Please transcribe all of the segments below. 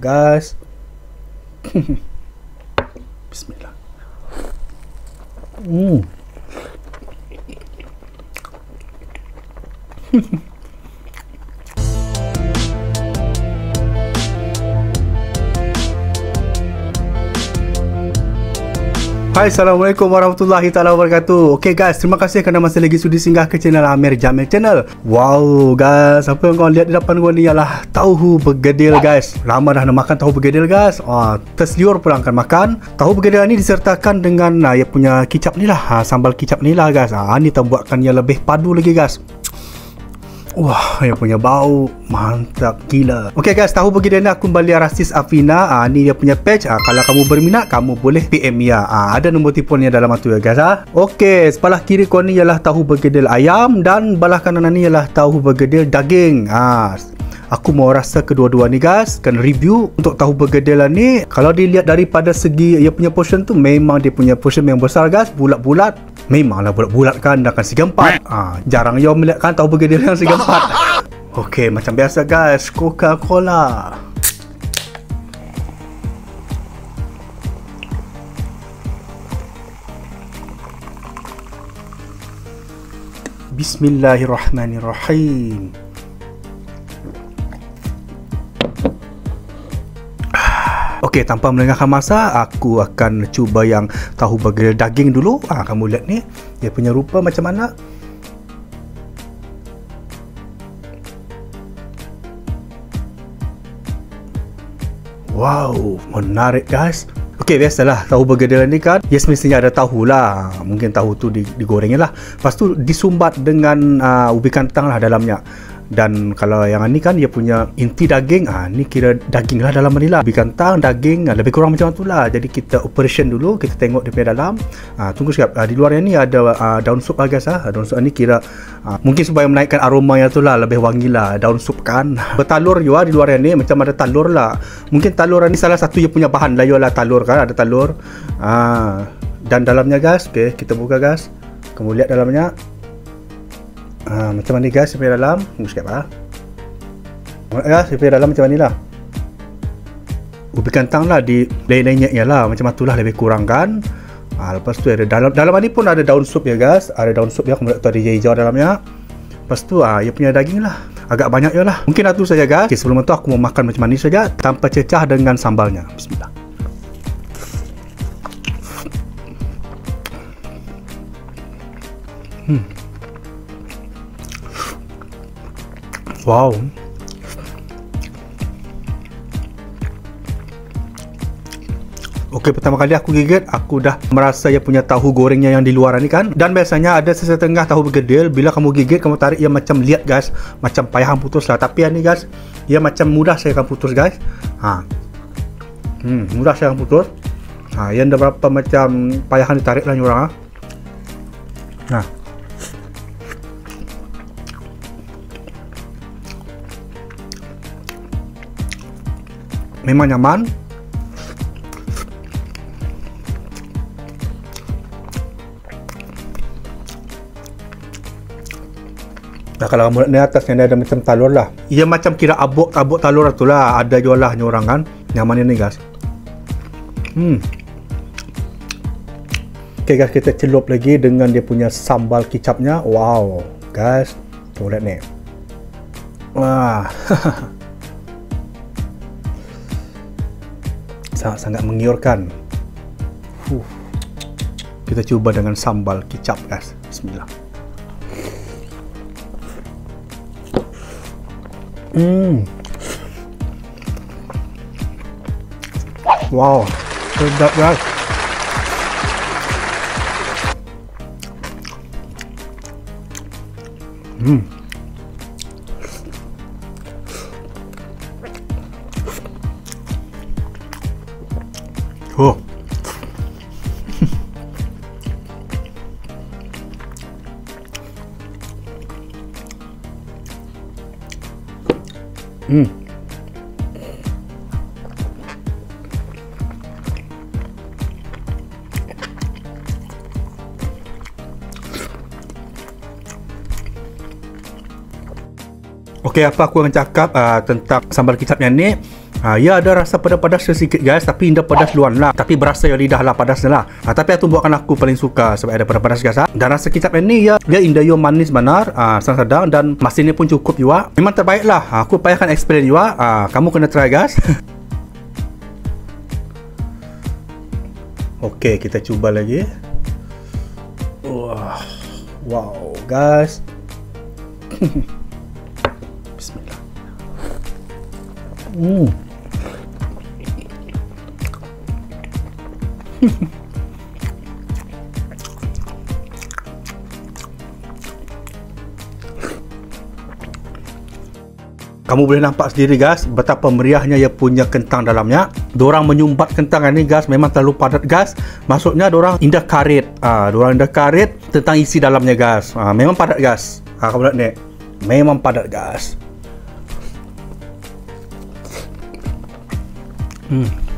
guys. Bismillah. Hmm. Hai Assalamualaikum warahmatullahi taala wabarakatuh. Okay guys Terima kasih kerana masih lagi sudi singgah ke channel Amir Jamil Channel. Wow guys Apa yang kau lihat di depan gua ni Ialah tahu bergedil guys. Lama dah nak makan tahu bergedil guys. Oh, Tersiur pula akan makan. Tahu bergedil ni disertakan dengan uh, Ia punya kicap ni lah. Ha, Sambal kicap ni lah guys. Ha, Ni buatkan ia lebih padu lagi guys Wah, yang punya bau mantap gila. Okay guys, tahu bagi dia aku kembali Rasis Afina. Ah ni dia punya page. Ah kalau kamu berminat, kamu boleh PM ya. Ah ada nombor telefonnya dalam tu ya guys ah. Okay, sebelah kiri kau ni ialah tahu bergedil ayam dan belah kanan ni ialah tahu bergedil daging. Ah Aku mau rasa kedua-dua ni guys Kan review untuk tahu bergedil ni Kalau dilihat daripada segi ia punya portion tu Memang dia punya portion yang besar guys Bulat-bulat Memanglah bulat-bulat kan Dah kan segi empat ha, Jarang yo melihat kan tahu bergedil yang segi empat Okay macam biasa guys Coca-Cola. Bismillahirrahmanirrahim Okey, tanpa melengahkan masa, aku akan cuba yang tahu bergedil daging dulu. Ah, kamu lihat ni, dia punya rupa macam mana? Wow, menarik guys. Okey, biasalah tahu bergedil ni kan. Yes, semestinya ada tahu lah. Mungkin tahu tu digoreng lah. Lepas tu disumbat dengan uh, ubi kantang lah dalamnya dan kalau yang ni kan dia punya inti daging ah ni kira daging lah dalam ni lah lebih kantang daging ah, lebih kurang macam tu lah jadi kita operation dulu kita tengok dia dalam. Ah, tunggu sekejap. Ah, di luar yang ni ada ah, daun sup lah guys ah. daun sup ni kira ah, mungkin supaya menaikkan aroma yang tu lah lebih wangi lah. Daun sup kan. Bertalur juga di luar yang ni macam ada talur lah. Mungkin talur ni salah satu yang punya bahan lah lah talur kan ada talur. Ah, dan dalamnya guys okay, kita buka guys. Kamu lihat dalamnya ha, macam mana guys sampai dalam? Tunggu sekejap lah ya sampai dalam macam mana lah ubi kentang lah di lain-lainnya. Lah macam tu lah lebih kurang kan? Ha, lepas tu ada dalam dalam ni pun ada daun sup ya guys. Ada daun sup ya kemudian tu ada hijau dalamnya. Lepas tu ah ia punya daging lah. Agak banyak ya lah mungkin itu saja guys. Okay, sebelum itu aku mau makan macam mana saja tanpa cecah dengan sambalnya. Bismillah. Hmm Wow. Okey, pertama kali aku gigit, aku dah merasa ia punya tahu gorengnya yang di luar ni kan. Dan biasanya ada sesetengah tahu bergedil, bila kamu gigit, kamu tarik ia macam lihat guys. Macam payah putus lah. Tapi yang ni guys, ia macam mudah saya akan putus guys. Ha. Hmm, mudah saya akan putus. Ha, yang ada berapa macam payahan ditarik lah ni orang ha. Ha. Memang nyaman Nah, kalau kamu lihat atas ni ada macam talur lah. Ia macam kira abuk-abuk talur tu lah. Ada jual lah ni orang kan. Nyaman ini guys. Hmm. Okay guys, kita celup lagi dengan dia punya sambal kicapnya. Wow. Guys, lihat ni. Wah. sangat-sangat menggiurkan. Huh. Kita cuba dengan sambal kicap guys. Bismillah. Hmm. Wow. Sedap guys. Hmm. Oh. hmm. Okey, apa aku akan cakap uh, tentang sambal kicap yang ni? Ha, ya ada rasa pedas-pedas sedikit guys tapi tidak pedas luar lah. Tapi berasa yang lidah lah padas lah. Ha, tapi itu buatkan aku paling suka sebab ada pedas-pedas guys ha. dan rasa kicap ini ya dia indayo manis benar. Ha, sedang dan masin ni pun cukup juga. Memang terbaik lah. Ha, aku payahkan experience juga. Ha, kamu kena try guys. Ok kita cuba lagi. Wah, wow guys. Bismillah. Hmm Kamu boleh nampak sendiri guys betapa meriahnya ia punya kentang dalamnya. Diorang menyumbat kentang ini guys memang terlalu padat guys. Maksudnya diorang indah karet. Ah, ha, diorang indah karet tentang isi dalamnya guys. Ah, ha, memang padat guys. Ah, ha, kamu lihat ni. Memang padat guys. Hmm.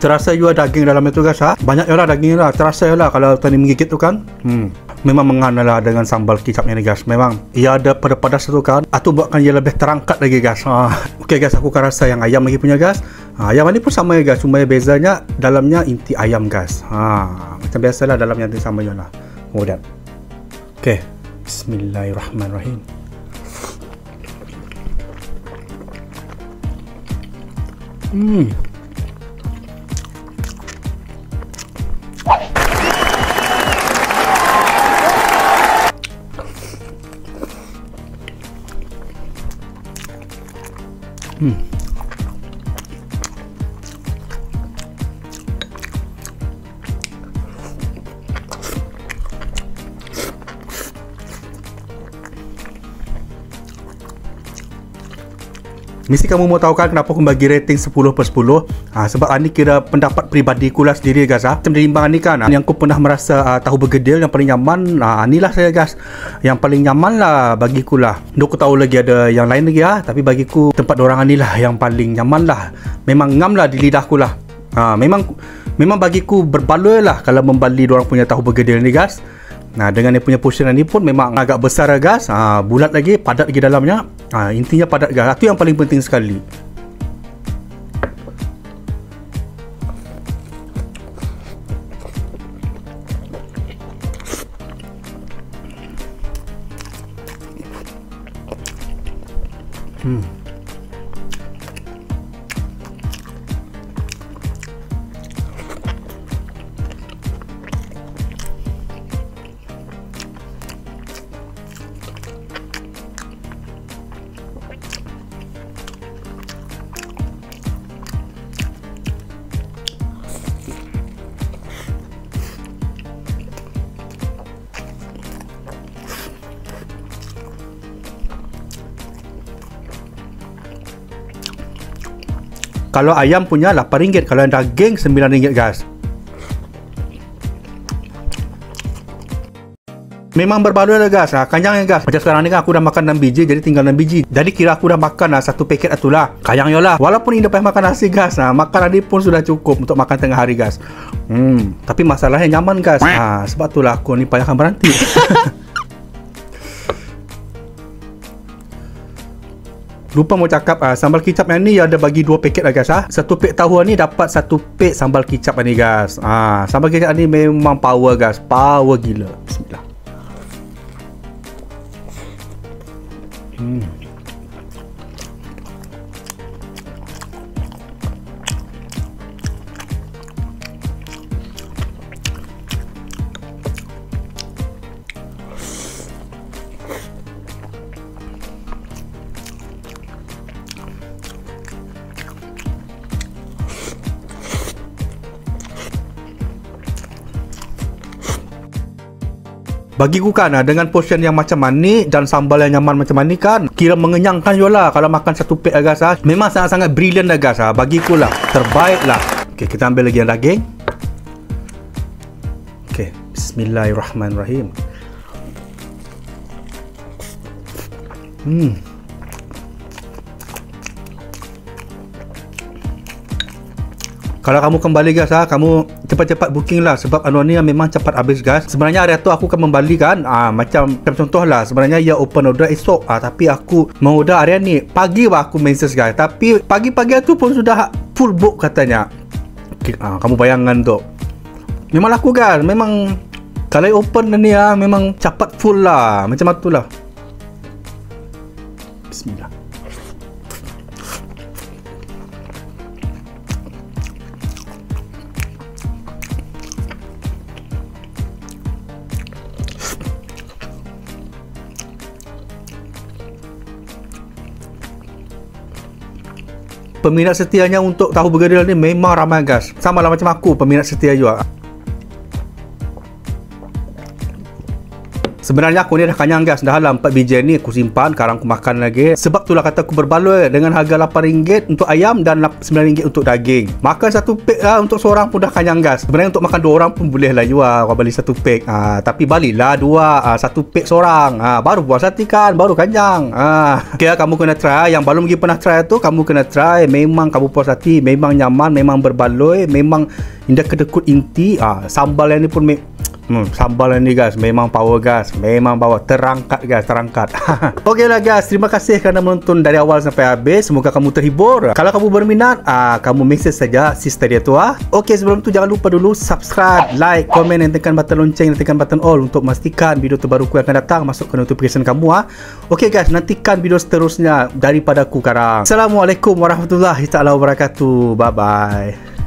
Terasa juga daging dalam itu guys ha? banyak juga daging lah terasa juga kalau tadi menggigit tu kan hmm. memang menganalah dengan sambal kicapnya ni guys memang ia ada pada padas tu kan atau buatkan ia lebih terangkat lagi guys ha. ok guys aku akan rasa yang ayam lagi punya guys ha, ayam ni pun sama ya guys cuma bezanya dalamnya inti ayam guys ha. macam biasalah dalamnya inti sama je lah kemudian ok bismillahirrahmanirrahim. Hmm. Mesti kamu mau tahu kan kenapa aku bagi rating 10 per 10 ha, Sebab ini kira pendapat peribadi aku lah sendiri guys ha. Macam dari imbang ni kan? Yang aku pernah merasa uh, tahu bergedil yang paling nyaman ha, Inilah saya guys. Yang paling nyaman lah bagi aku lah. Aku tahu lagi ada yang lain lagi ha. Tapi bagi aku tempat orang ni lah yang paling nyaman lah. Memang ngam lah di lidah aku lah. Ha, Memang memang bagiku berbaloi lah Kalau membali orang punya tahu bergedil ni guys Nah, dengan dia punya portion ni pun memang agak besar gas, ha, bulat lagi, padat lagi dalamnya. Ha, intinya padat gas. Itu yang paling penting sekali. Kalau ayam punya RM8 Kalau yang daging RM9 guys. Memang berbaloi lah guys. Ha, Kanyang ya guys. Macam sekarang ni kan aku dah makan 6 biji Jadi tinggal 6 biji. Jadi kira aku dah makan lah Satu paket tu lah Kanyang ya lah. Walaupun ini dapat makan nasi guys. Ha, Makan tadi pun sudah cukup Untuk makan tengah hari guys. Hmm Tapi masalahnya nyaman guys. Ha, Sebab tu lah aku ni payahkan berhenti Lupa mau cakap uh, sambal kicap yang ni ada bagi dua paket lah guys ah. Satu paket tahu ni dapat satu paket sambal kicap ni guys. Ah, sambal kicap ni memang power guys, power gila. Bismillah. Hmm. Bagi ku kan ah, dengan portion yang macam ni dan sambal yang nyaman macam ni kan kira mengenyangkan juga lah kalau makan satu plate agas ah. Memang sangat-sangat brilliant agas ah. Bagi ku lah terbaik lah. Okay, kita ambil lagi yang daging. Okay, bismillahirrahmanirrahim. Hmm. Kalau kamu kembali guys ha, kamu cepat-cepat booking lah. Sebab anu ni memang cepat habis guys sebenarnya hari tu aku akan kembali kan ah, macam, macam contoh lah. Sebenarnya ia open order esok. Ah, tapi aku mau order hari ni. Pagi lah aku message guys. Tapi pagi-pagi tu pun sudah full book katanya. Ah, kamu bayangkan tu. Memang laku guys memang kalau open ni ya memang cepat full lah. Macam tu lah Bismillah peminat setianya untuk tahu bergedil ni memang ramai guys. Sama lah macam aku peminat setia juga Sebenarnya aku ni dah kanyang gas dah lah 4 biji ni aku simpan sekarang aku makan lagi. Sebab itulah kata aku berbaloi dengan harga RM8 untuk ayam dan RM9 untuk daging. Makan satu pack lah untuk seorang pun dah kanyang gas sebenarnya untuk makan dua orang pun boleh lah juga kau beli satu pack ha, tapi balilah dua. Ha, satu pack seorang. Ha, baru puas hati kan baru kanyang ha. ok kamu kena try. Yang belum lagi pernah try tu kamu kena try. Memang kamu puas hati memang nyaman memang berbaloi memang indah kedekut inti. Ha, sambal yang ni pun Hmm, sambal ni guys memang power guys. Memang power. Terangkat guys terangkat. Ok lah guys terima kasih kerana menonton dari awal sampai habis. Semoga kamu terhibur. Kalau kamu berminat uh, kamu message saja sister dia tu ah. ok sebelum tu jangan lupa dulu subscribe like komen dan tekan button lonceng dan tekan button all untuk memastikan video terbaru ku akan datang masuk ke notification kamu ah. ok guys nantikan video seterusnya daripada aku sekarang. Assalamualaikum warahmatullahi wabarakatuh. Bye bye